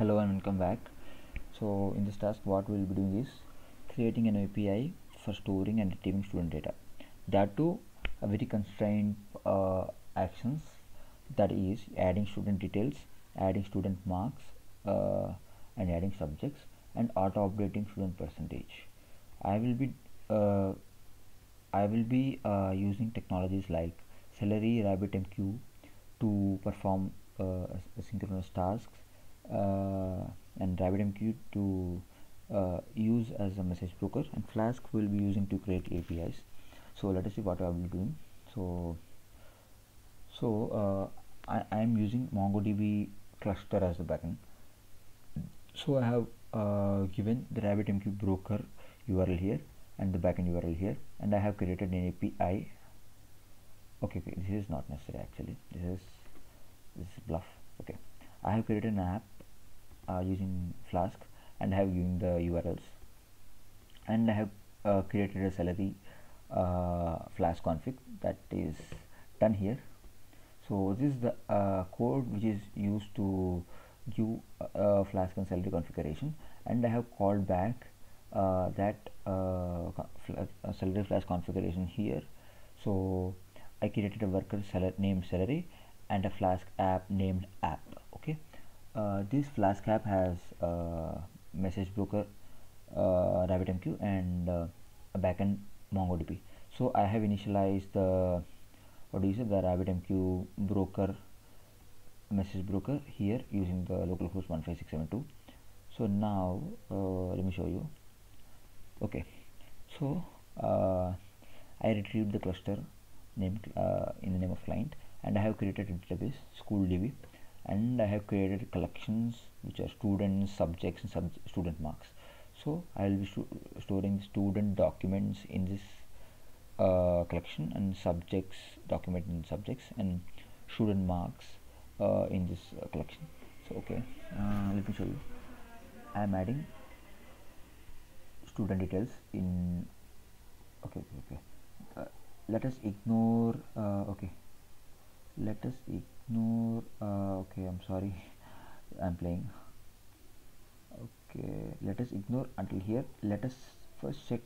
hello and welcome back. So in this task what we'll be doing is creating an API for storing and retrieving student data. That too a very constrained uh, actions. That is adding student details adding student marks uh, and adding subjects and auto updating student percentage. I will be uh, I will be uh, using technologies like Celery RabbitMQ to perform uh, asynchronous tasks and RabbitMQ to uh, use as a message broker. And Flask will be using to create APIs so let us see what I will be doing. So so uh, I, I am using MongoDB cluster as the backend. So I have uh, given the RabbitMQ broker URL here and the backend URL here. And I have created an API okay, okay. This is not necessary actually. This is this is bluff. Okay. I have created an app uh, using Flask and have given the URLs and I have uh, created a Celery uh, Flask config that is done here. So this is the uh, code which is used to give uh, Flask and Celery configuration and I have called back that Celery Flask configuration here. So I created a worker named Celery and a Flask app named app uh, this Flask app has uh, message broker uh, RabbitMQ and uh, a backend MongoDB. So I have initialized the what you say the RabbitMQ broker message broker here using the localhost 15672 so now uh, let me show you. Okay. So uh, I retrieved the cluster named uh, in the name of client and I have created a database SchoolDB and I have created collections which are students subjects and sub student marks. So I will be storing student documents in this uh, collection and subjects document in subjects and student marks uh, in this uh, collection. So okay uh, let me show you. I am adding student details in okay okay, okay. Uh, let us ignore uh, okay. Let us ignore uh, okay i'm sorry. I'm playing. Okay let us ignore until here. Let us first check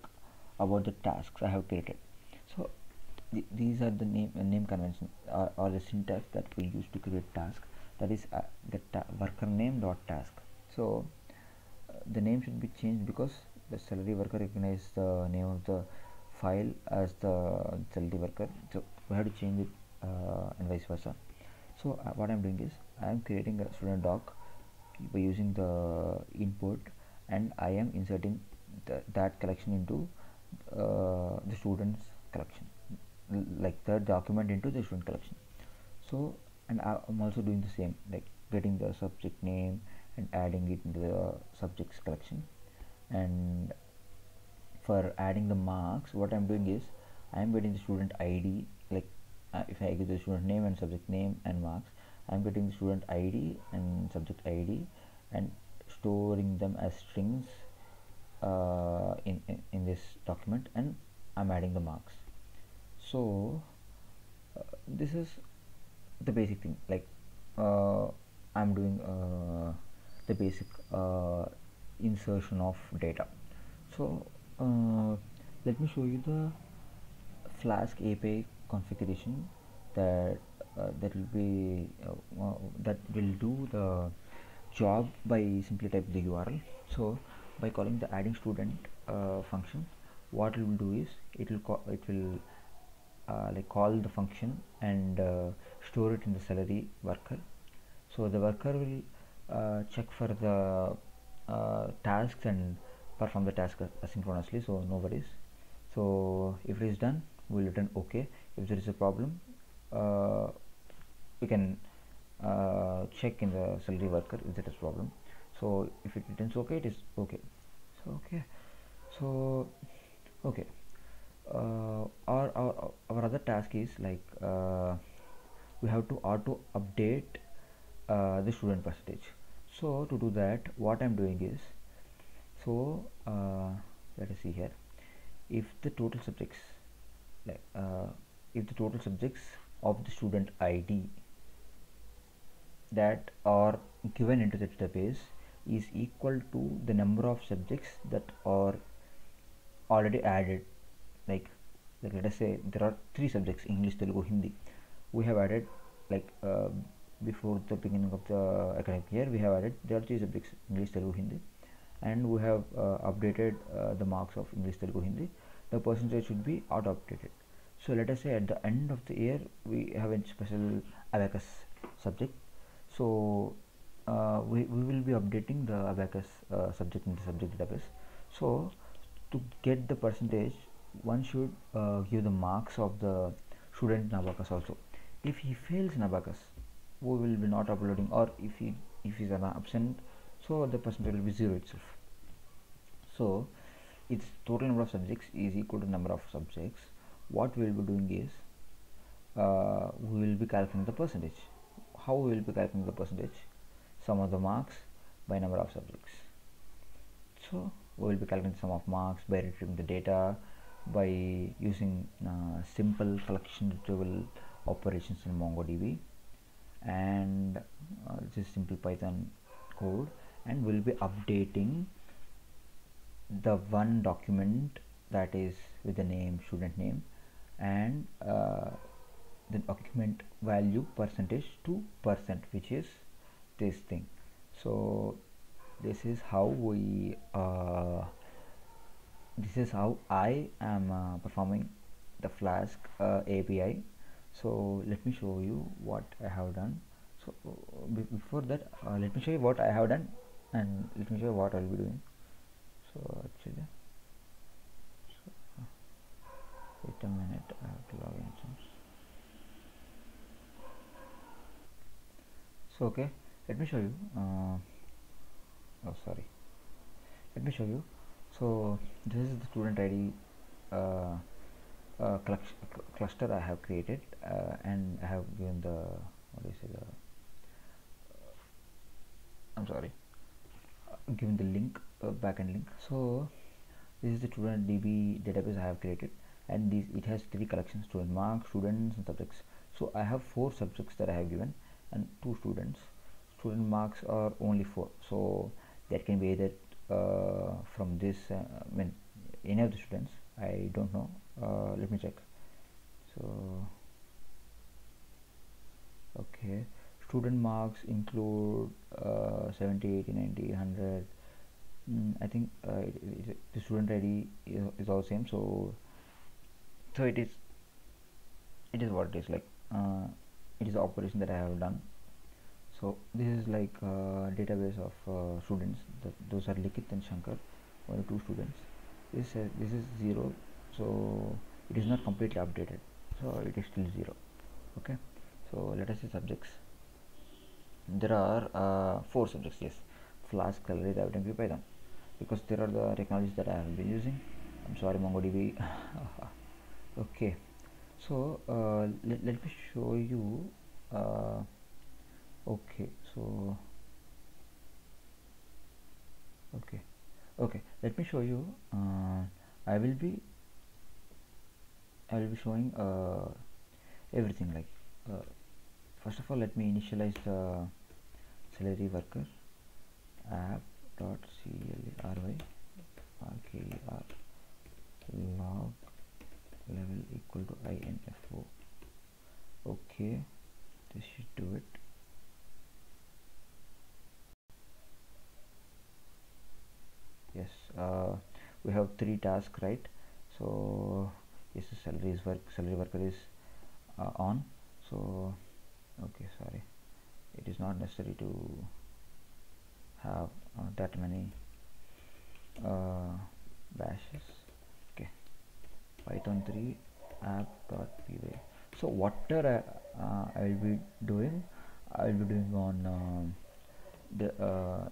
about the tasks i have created. So th these are the name uh, name convention or, or, the syntax that we use to create task. That is uh, the ta worker name dot task. So uh, the name should be changed because the Celery worker recognize the name of the file as the Celery worker. So we have to change it uh, and vice versa so uh, what I'm doing is I am creating a student doc by using the input and I am inserting that collection into uh, the students collection like the document into the student collection. So and I'm also doing the same like getting the subject name and adding it into the subjects collection. And for adding the marks what I'm doing is I'm getting the student ID uh, if I give the student name and subject name and marks I'm getting the student ID and subject ID and storing them as strings uh, in, in, in this document and I'm adding the marks. So uh, this is the basic thing like uh, I'm doing uh, the basic uh, insertion of data. So let me show you the Flask API configuration that uh, that will be uh, that will do the job by simply type the URL so by calling the adding student uh, function what it will do is it will call it will uh, like call the function and uh, store it in the Celery worker. So the worker will uh, check for the tasks and perform the task asynchronously so no worries. So if it is done we'll return okay if there is a problem uh, we can uh, check in the Celery worker if there is problem. So if it returns okay it is okay. So okay. So okay. Uh, our, our our other task is like uh, we have to auto update uh, the student percentage. So to do that what I'm doing is so uh, let us see here. If the total subjects like if the total subjects of the student ID that are given into the database is equal to the number of subjects that are already added. Like like let us say there are three subjects english telugu hindi. We have added like uh, before the beginning of the academic year we have added there are three subjects english telugu hindi. And we have uh, updated uh, the marks of english telugu hindi. The percentage should be auto updated so let us say at the end of the year we have a special abacus subject. So uh, we, we will be updating the abacus uh, subject in the subject database. So to get the percentage one should uh, give the marks of the student in abacus also. If he fails in abacus we will be not uploading or if he if he's an absent so the percentage will be zero itself. So its total number of subjects is equal to number of subjects what we will be doing is uh, we will be calculating the percentage. How we will be calculating the percentage? Sum of the marks by number of subjects. So we will be calculating sum of marks by retrieving the data by using uh, simple collection retrieval operations in MongoDB and uh, is simple Python code and we'll be updating the one document that is with the name student name and uh, the document value percentage to percent which is this thing. So this is how we uh, this is how I am uh, performing the flask uh, API so let me show you what I have done. So before that uh, let me show you what I have done and let me show you what I'll be doing. So actually so, wait a minute I have to log in so okay let me show you uh, oh sorry. Let me show you. So this is the student id uh, uh, cluster I have created uh, and I have given the what do you say the I'm sorry given the link uh, backend link. So this is the student db database I have created and this it has three collections student marks students and subjects. So I have four subjects that I have given and two students. Student marks are only four. So that can be either uh, from this uh, I mean any of the students I don't know. Uh, let me check. So okay. Student marks include uh, 70 80 90 100 mm, I think uh, it, it, the student ID is, is all same. So so it is it is what it is like uh, it is the operation that I have done. So this is like uh, database of uh, students. Those are Likhith and Shankar only two students. This uh, this is zero. So it is not completely updated. So it is still zero. Okay? So let us see subjects. There are uh, four subjects yes. Flask celery rabbit and python. Because there are the technologies that i have been using. I'm sorry mongodb okay. So uh, let, let me show you uh, okay so okay okay let me show you uh, I will be I will be showing uh, everything like uh, first of all let me initialize the celery worker app dot rker log level equal to info okay this should do it. Yes uh, we have three tasks right? So yes Celery is work Celery worker is uh, on. So okay sorry. It is not necessary to have uh, that many uh, bashes python3 app.py so whatever I, uh, I'll be doing I'll be doing on um, the uh,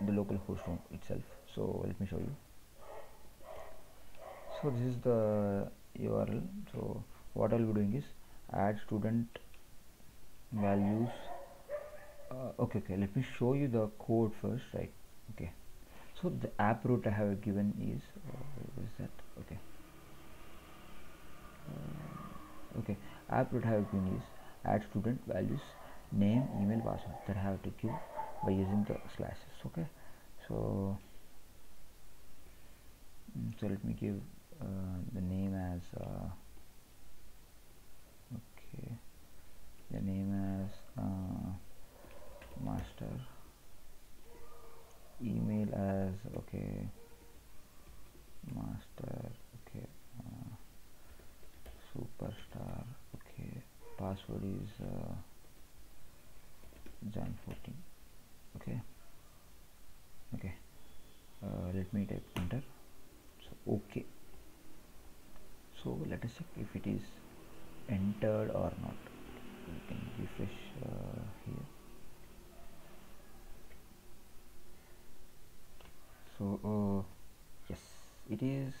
the local host itself. So let me show you. So this is the URL so what I'll be doing is add student values. Uh, okay okay. Let me show you the code first right? Okay. So the app route I have given is uh, what is that? Okay okay. App i have given is add student values name email password. That i have to give by using the slashes. Okay. So mm, so let me give uh, the name as uh, okay. The name as uh, master. Email as okay master okay uh, superstar okay password is uh, John 14 okay? Okay. Uh, let me type enter. So okay. So let us check if it is entered or not. We can refresh uh, here. So uh, yes it is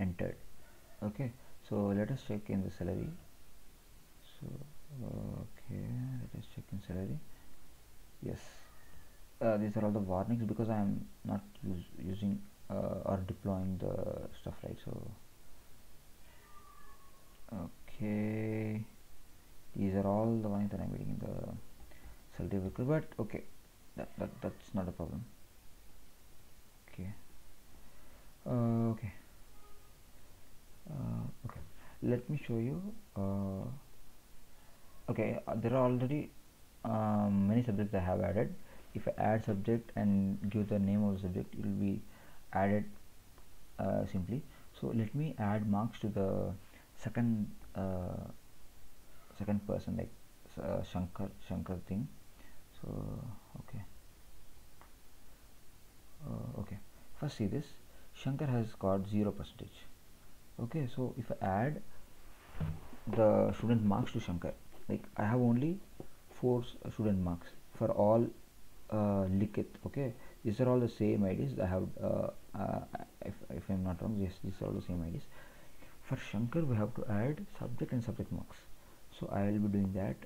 entered. Okay? So let us check in the Celery so okay let us check in Celery. Yes. Uh, these are all the warnings because I am not use, using uh, or deploying the stuff right? So okay. These are all the ones that I'm getting in the Celery worker but okay. That, that that's not a problem. Okay. Uh, okay. Uh, okay. Let me show you uh, okay uh, there are already um, many subjects I have added. If I add subject and give the name of the subject it will be added uh, simply. So let me add marks to the second uh, second person like uh, Shankar Shankar thing so okay. Uh, okay. First see this. Shankar has got zero percentage. Okay so if I add the student marks to Shankar like I have only four student marks for all uh, Likhith okay? These are all the same IDs I have uh, uh, if, if I'm not wrong yes these are all the same IDs for Shankar we have to add subject and subject marks. So I will be doing that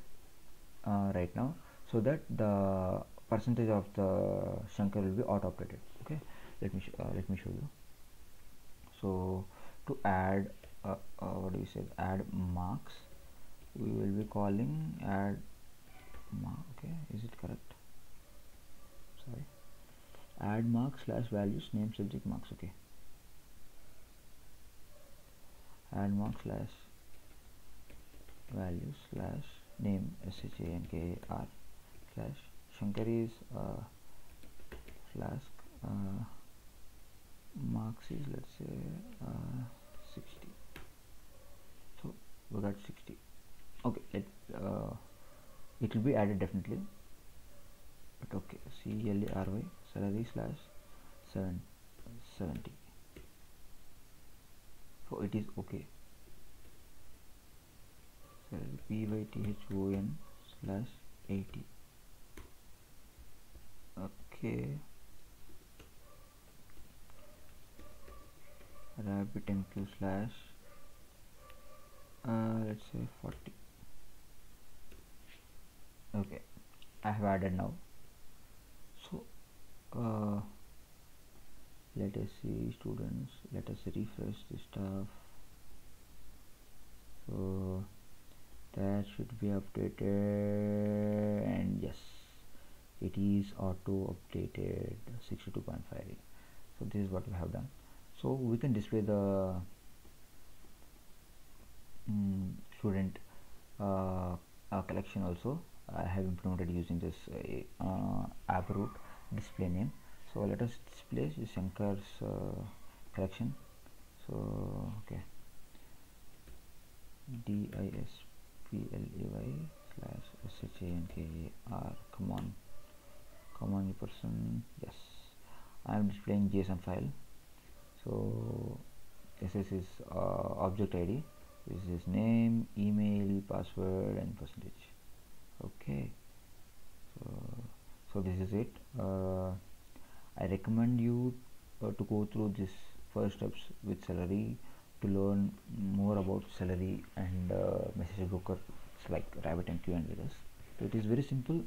uh, right now so that the percentage of the Shankar will be auto updated okay? Let me uh, let me show you. So to add uh, uh, what do we say? Add marks we will be calling add mark okay is it correct? Sorry. Add mark slash values name subject marks okay. Add mark slash value slash name s h a n k a r slash shankar is uh, flask uh, marks is let's say uh, 60 so we got 60 okay it uh, it will be added definitely. But okay c l a r y Celery slash 7 70 so it is okay. Salary p y t h o n slash 80 okay. Rabbit mq slash uh, let's say 40 okay I have added now. So uh, let us see students let us refresh the stuff. So that should be updated and yes it is auto updated 62.5 so this is what we have done. So we can display the mm, student collection also I have implemented using this uh, app route display name. So let us display Shankar's uh, collection. So okay. D I S P L A Y slash S H A N K A R. Come on. Come on you person. Yes. I am displaying JSON file. So this is uh, object ID this is his name email password and percentage. Okay. So so this is it. Uh, I recommend you uh, to go through this first steps with Celery to learn more about Celery and uh, message broker like RabbitMQ and others so it is very simple.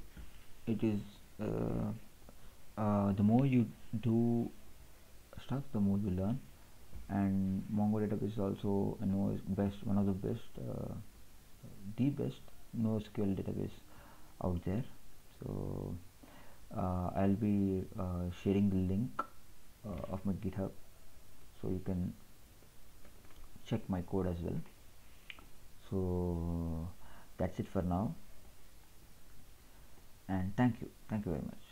It is uh, uh, the more you do stuff the more you learn and Mongo database is also best one of the best uh, the best NoSQL database out there. So uh, I'll be uh, sharing the link uh, of my github so you can check my code as well. So that's it for now. And thank you. Thank you very much